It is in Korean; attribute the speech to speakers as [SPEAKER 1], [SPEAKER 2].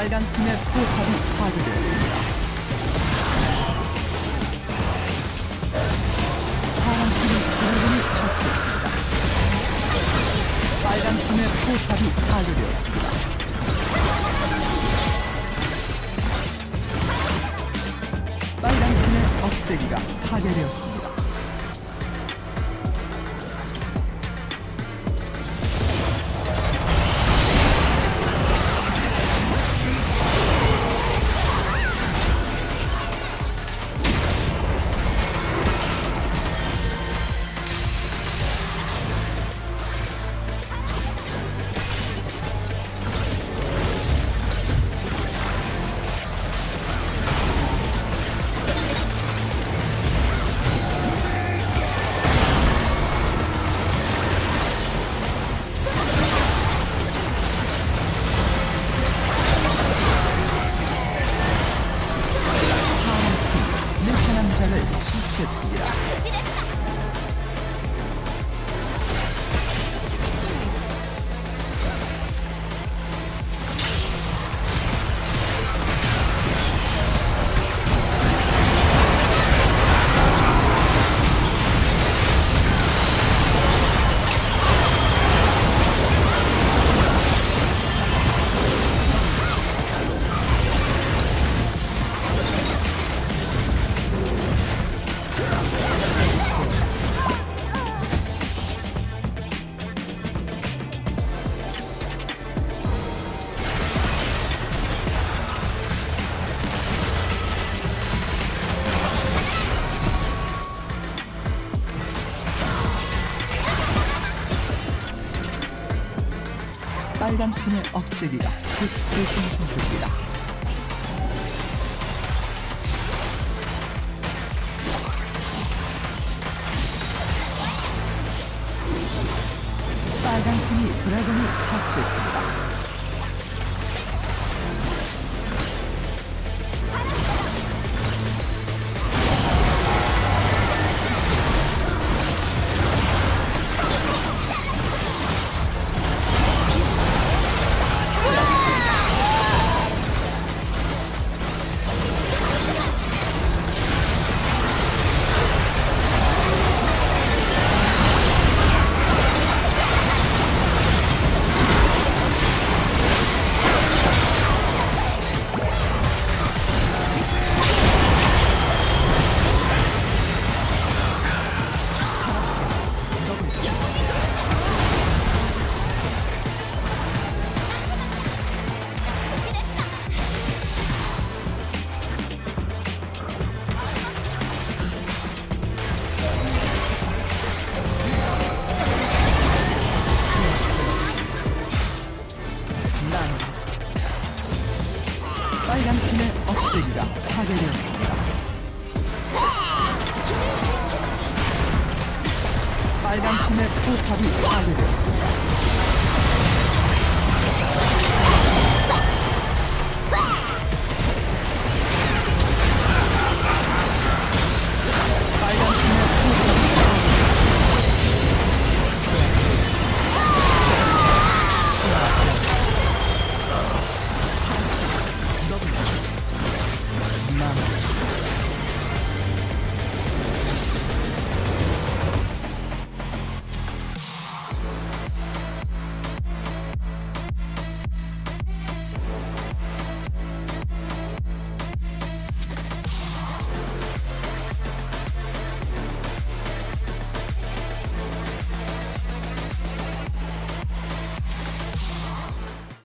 [SPEAKER 1] 빨간 팀의 포탑이 파괴되었습니다. 파란 팀이 드래곤을 처치했습니다. 빨간 팀의 포탑이 파괴되었습니다. 빨간 팀의 억제기가 파괴되었습니다. 상대방 팀의 억제기가 극히 힘듭니다.